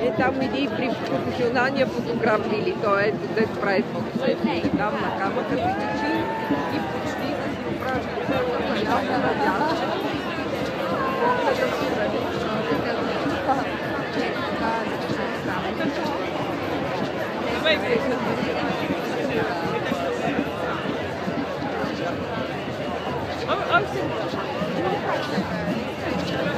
Е, там иди при професионалния фотограф или той е, дето прави фотосесии. И там на камъка се качи и почти да си оправиш коферта на надясно. You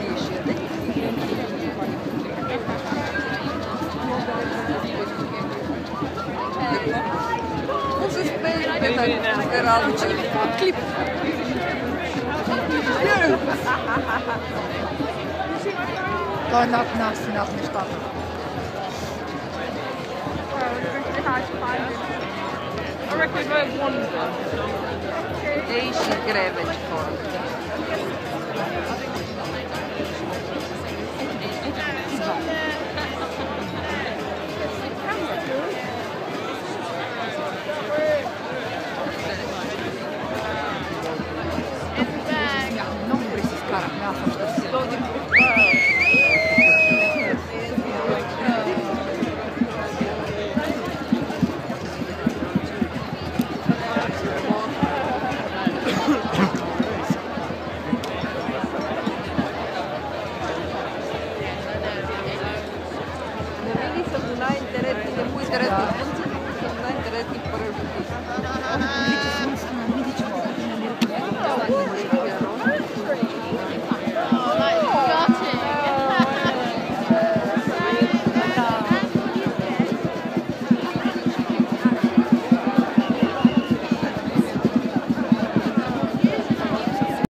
спеете да сте различни. Клип. Той е над нас и над нещата. Ей, ще гребе хората. который